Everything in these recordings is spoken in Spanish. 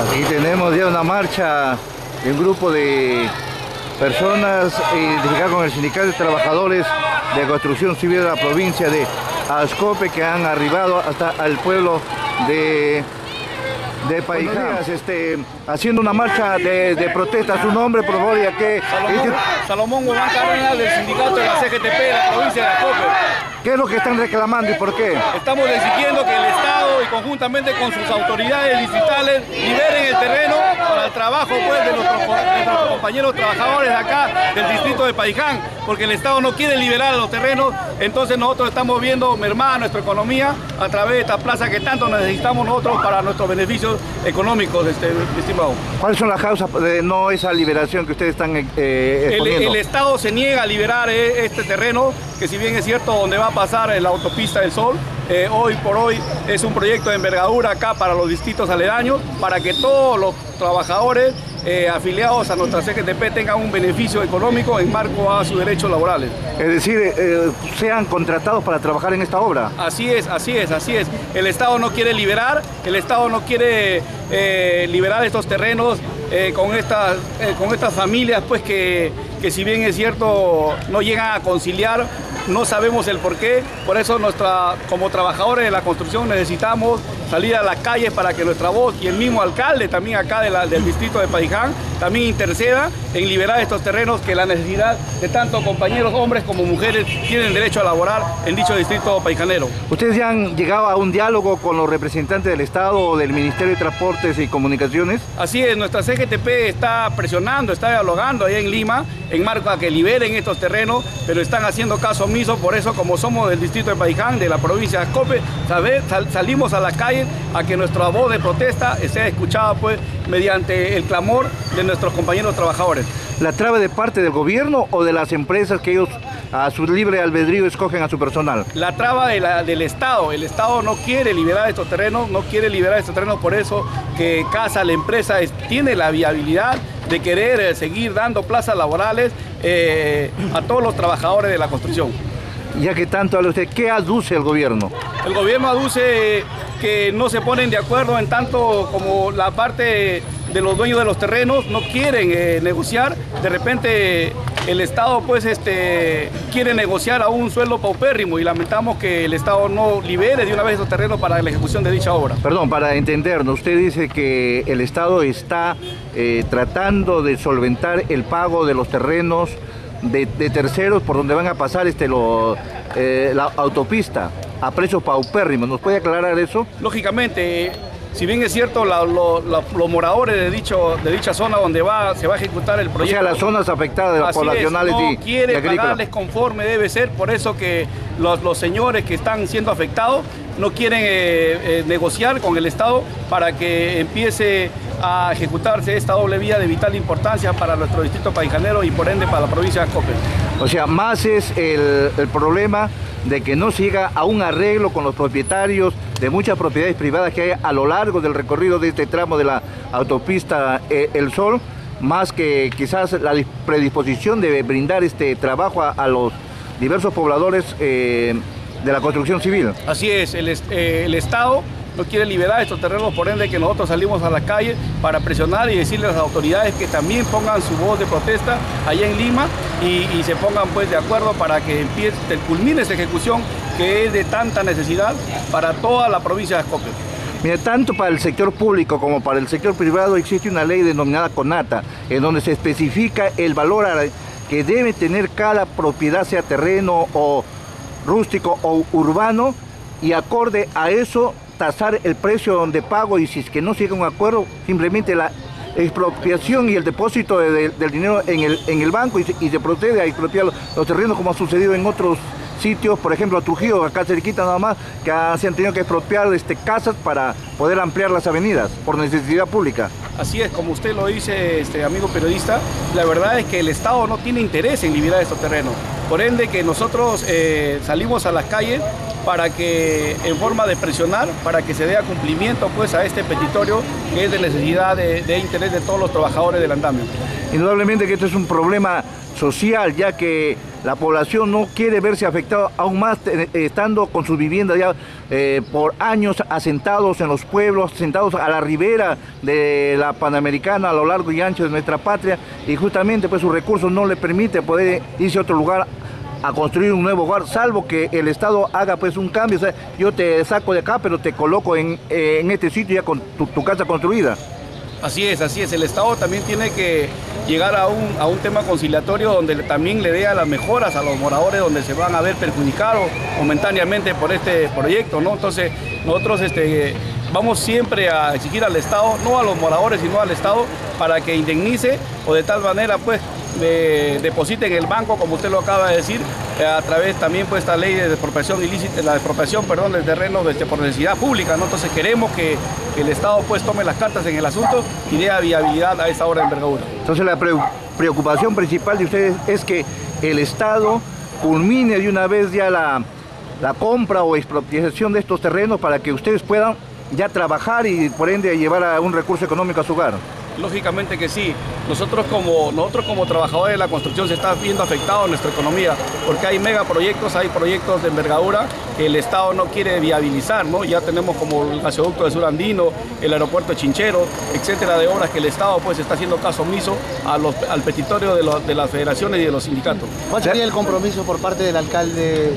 Aquí tenemos ya una marcha de un grupo de personas identificadas con el Sindicato de Trabajadores de Construcción Civil de la provincia de Ascope que han arribado hasta el pueblo de de este, haciendo una marcha de, de, protesta. Su nombre, por favor, ya que... Salomón, Salomón Cárdenas del sindicato de la CGTP de la provincia de Ascope. ¿Qué es lo que están reclamando y por qué? Estamos exigiendo que el Estado y conjuntamente con sus autoridades distritales liberen el terreno para el trabajo pues, de, nuestros, de nuestros compañeros trabajadores de acá del distrito de Paiján, porque el Estado no quiere liberar los terrenos, entonces nosotros estamos viendo mermada nuestra economía a través de esta plaza que tanto necesitamos nosotros para nuestros beneficios económicos, este, estimado. ¿Cuáles son las causas de no esa liberación que ustedes están eh, el, el, Estado se niega a liberar eh, este terreno, que si bien es cierto donde va a pasar en la autopista del Sol, eh, hoy por hoy es un proyecto de envergadura acá para los distritos aledaños, para que todos los trabajadores eh, afiliados a nuestra CGTP tengan un beneficio económico en marco a sus derechos laborales. Es decir, eh, sean contratados para trabajar en esta obra. Así es, así es, así es. El Estado no quiere liberar, el Estado no quiere eh, liberar estos terrenos con, estas, con estas familias pues que, que si bien es cierto no llegan a conciliar no sabemos el por qué, por eso nuestra, como trabajadores de la construcción necesitamos salir a las calles para que nuestra voz y el mismo alcalde también acá de la, del distrito de Paiján también interceda en liberar estos terrenos que la necesidad de tanto compañeros hombres como mujeres tienen derecho a laborar en dicho distrito paijanero. ¿Ustedes ya han llegado a un diálogo con los representantes del Estado o del Ministerio de Transportes y Comunicaciones? Así es, nuestra CGTP está presionando, está dialogando allá en Lima en marco a que liberen estos terrenos, pero están haciendo caso omiso, por eso como somos del distrito de Paiján, de la provincia de Ascope, sal, salimos a las a que nuestra voz de protesta sea escuchada pues mediante el clamor de nuestros compañeros trabajadores. ¿La traba de parte del gobierno o de las empresas que ellos a su libre albedrío escogen a su personal? La traba de la, del Estado. El Estado no quiere liberar estos terrenos, no quiere liberar estos terrenos, por eso que Casa, la empresa, es, tiene la viabilidad de querer eh, seguir dando plazas laborales eh, a todos los trabajadores de la construcción. Ya que tanto habla usted, ¿qué aduce el gobierno? El gobierno aduce que no se ponen de acuerdo en tanto como la parte de los dueños de los terrenos no quieren eh, negociar, de repente el Estado pues este, quiere negociar a un sueldo paupérrimo y lamentamos que el Estado no libere de una vez esos terrenos para la ejecución de dicha obra. Perdón, para entendernos, usted dice que el Estado está eh, tratando de solventar el pago de los terrenos de, terceros por donde van a pasar este, eh, la autopista a precios paupérrimos. ¿Nos puede aclarar eso? Lógicamente, si bien es cierto, la, lo, la, los moradores de, dicho, de dicha zona donde va, se va a ejecutar el proyecto... O sea, las zonas afectadas de las poblacionales es, no y, quiere y agrícolas. pagarles conforme debe ser, por eso que los, los señores que están siendo afectados no quieren eh, eh, negociar con el Estado para que empiece a ejecutarse esta doble vía de vital importancia para nuestro distrito paijanero y por ende para la provincia de Ascope. O sea, más es el, el problema de que no llega a un arreglo con los propietarios de muchas propiedades privadas que hay a lo largo del recorrido de este tramo de la autopista eh, El Sol, más que quizás la predisposición de brindar este trabajo a, a los diversos pobladores eh, de la construcción civil. Así es, el, eh, el Estado no quiere liberar estos terrenos, por ende que nosotros salimos a la calle para presionar y decirle a las autoridades que también pongan su voz de protesta allá en Lima y, se pongan pues de acuerdo para que empiece, culmine esa ejecución que es de tanta necesidad para toda la provincia de Ascope. Mira, tanto para el sector público como para el sector privado existe una ley denominada CONATA, en donde se especifica el valor que debe tener cada propiedad, sea terreno o rústico o urbano, y acorde a eso tasar el precio de pago y si es que no a un acuerdo, simplemente la expropiación y el depósito de, de, del dinero en el, en el banco y se, y procede a expropiar los, terrenos como ha sucedido en otros sitios, por ejemplo Trujillo, acá cerquita nada más, que se han tenido que expropiar este, casas para poder ampliar las avenidas por necesidad pública. Así es, como usted lo dice, este amigo periodista, la verdad es que el Estado no tiene interés en liberar estos terrenos. Por ende que nosotros eh, salimos a las calles para que, en forma de presionar, para que se dé cumplimiento pues a este petitorio que es de necesidad de, interés de todos los trabajadores del andamio. Indudablemente que esto es un problema social, ya que la población no quiere verse afectada aún más eh, estando con sus viviendas ya eh, por años asentados en los pueblos, asentados a la ribera de la Panamericana a lo largo y ancho de nuestra patria y justamente pues sus recursos no le permite poder irse a otro lugar a construir un nuevo hogar, salvo que el Estado haga pues un cambio, o sea, yo te saco de acá pero te coloco en, en este sitio ya con tu casa construida. Así es, así es. El Estado también tiene que llegar a un, a un tema conciliatorio donde también le dé a las mejoras a los moradores donde se van a ver perjudicados momentáneamente por este proyecto, ¿no? Entonces, nosotros este, vamos siempre a exigir al Estado, no a los moradores, sino al Estado, para que indemnice o de tal manera, pues, deposite en el banco, como usted lo acaba de decir, eh, a través también pues esta ley de expropiación ilícita, la expropiación, perdón, del terreno este, por necesidad pública, ¿no? Entonces queremos que, el Estado pues tome las cartas en el asunto y dé viabilidad a esa obra de envergadura. Entonces la preocupación principal de ustedes es que el Estado culmine de una vez ya la, la compra o expropiación de estos terrenos para que ustedes puedan ya trabajar y por ende llevar a un recurso económico a su hogar. Lógicamente que sí. Nosotros como, nosotros como trabajadores de la construcción se está viendo afectado nuestra economía, porque hay megaproyectos, hay proyectos de envergadura que el Estado no quiere viabilizar, ¿no? Ya tenemos como el gasoducto de Surandino, el aeropuerto Chinchero, etcétera, de obras que el Estado pues está haciendo caso omiso a los, al petitorio de, de las federaciones y de los sindicatos. ¿Cuál sería el compromiso por parte del alcalde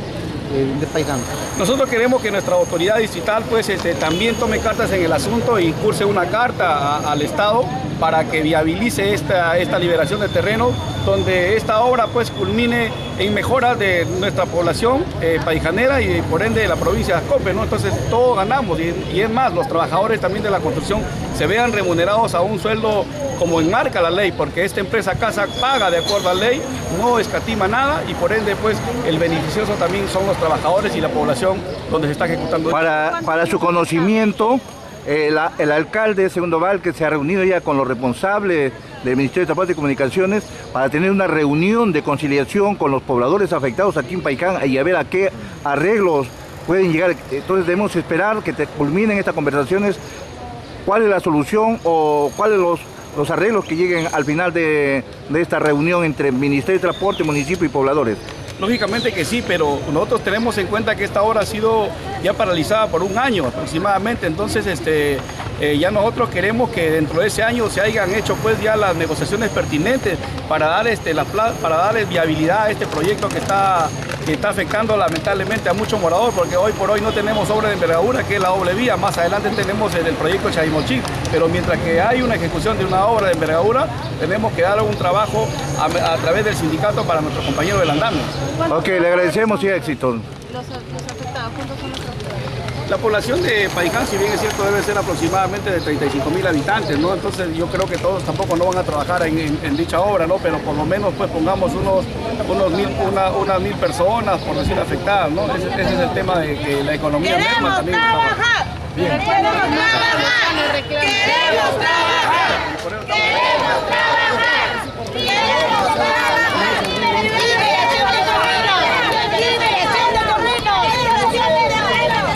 de Paisán. Nosotros queremos que nuestra autoridad digital pues este, también tome cartas en el asunto e incurse una carta al Estado para que viabilice esta, esta liberación de terreno, donde esta obra pues culmine en mejoras de nuestra población eh, paijanera y por ende de la provincia de Ascope, ¿no? Entonces todos ganamos y, y, es más, los trabajadores también de la construcción se vean remunerados a un sueldo como enmarca la ley, porque esta empresa casa paga de acuerdo a la ley, no escatima nada y por ende pues el beneficioso también son los trabajadores y la población donde se está ejecutando. Para, para su conocimiento, el, el alcalde Segundo Val que se ha reunido ya con los responsables del Ministerio de Transporte y Comunicaciones para tener una reunión de conciliación con los pobladores afectados aquí en Paicán y a ver a qué arreglos pueden llegar. Entonces debemos esperar que te culminen estas conversaciones, cuál es la solución o cuáles los, los arreglos que lleguen al final de, esta reunión entre Ministerio de Transporte, municipio y pobladores. Lógicamente que sí, pero nosotros tenemos en cuenta que esta obra ha sido ya paralizada por un año aproximadamente, entonces este, eh, ya nosotros queremos que dentro de ese año se hayan hecho pues ya las negociaciones pertinentes para dar, este, la, para darle viabilidad a este proyecto que está, que está afectando lamentablemente a muchos moradores, porque hoy por hoy no tenemos obra de envergadura, que es la doble vía, más adelante tenemos el, el proyecto Chaimochí, pero mientras que hay una ejecución de una obra de envergadura, tenemos que dar un trabajo a, a través del sindicato para nuestros compañeros del andamio. Ok, le agradecemos y éxito. Los, los afectados, ¿cuántos son los afectados? La población de Paicán, si bien es cierto, debe ser aproximadamente de 35 mil habitantes, ¿no? Entonces yo creo que todos tampoco no van a trabajar en, en, en dicha obra, ¿no? Pero por lo menos pues pongamos unos, unos mil, una, unas mil personas, por decir, afectadas, ¿no? Ese, ese es el tema de que la economía Queremos también trabajar. Bien. Queremos trabajar. Queremos trabajar. Queremos trabajar. Queremos trabajar. Liberación de terrenos. Liberación de terrenos.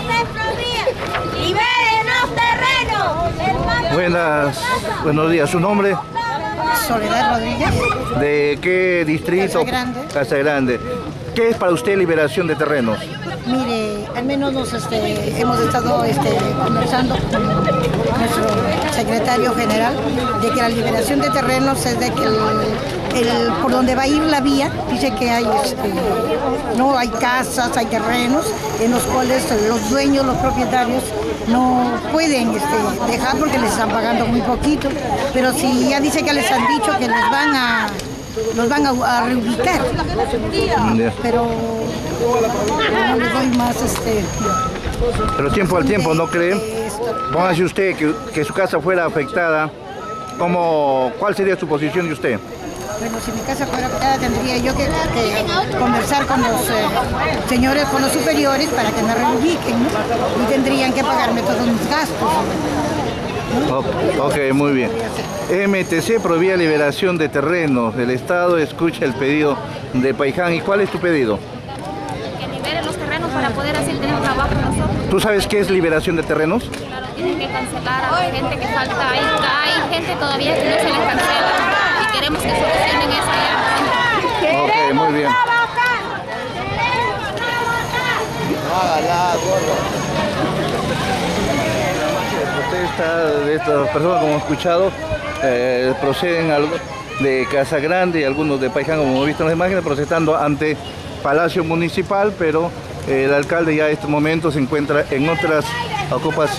Liberen los terrenos. Buenas, buenos días. ¿Su nombre? Soledad Rodríguez, ¿De qué distrito? Casa Grande. Casa Grande. ¿Qué es para usted liberación de terrenos? mire, al menos nos, este, hemos estado este, conversando con nuestro secretario general de que la liberación de terrenos es de que el, el- por donde va a ir la vía, dice que hay, este, no hay casas, hay terrenos en los cuales los dueños, los propietarios no pueden este, dejar porque les están pagando muy poquito, pero si ya dice que les han dicho que les van a los van a, a reubicar, pero no le doy más este Pero tiempo al tiempo, ¿no cree? esto. Póngase usted que, que su casa fuera afectada. ¿Cómo, ¿Cuál sería su posición de usted? Bueno, si mi casa fuera afectada tendría yo que, que conversar con los eh, señores, con los superiores para que me reubiquen, ¿no? Y tendrían que pagarme todos mis gastos. Ok, muy bien. MTC prohibía liberación de terrenos. El Estado escucha el pedido de Paiján. ¿Y cuál es tu pedido? Que liberen los terrenos para poder hacer tener trabajo nosotros. ¿Tú sabes qué es liberación de terrenos? Claro, tienen que cancelar a la gente que falta. Hay, hay gente todavía que no se les cancela queremos que solucionen este año. Ok, muy bien. Protesta de estas personas, como he escuchado, eh, proceden de Casa Grande y algunos de Paiján, como hemos visto en las imágenes, protestando ante Palacio Municipal, pero el alcalde ya en este momento se encuentra en otras ocupas,